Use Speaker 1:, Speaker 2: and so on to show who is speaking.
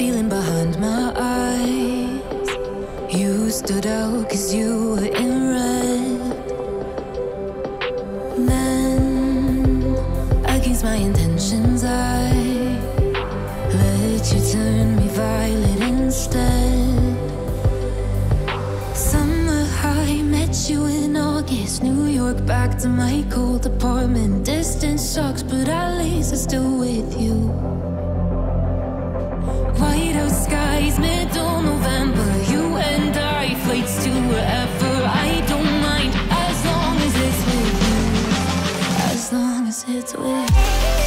Speaker 1: feeling behind my eyes. You stood out cause you were in red. Then, against my intentions, I let you turn me violet instead. Summer high, met you in August. New York, back to my cold apartment. Distance sucks, but at least I'm still with you. it's with.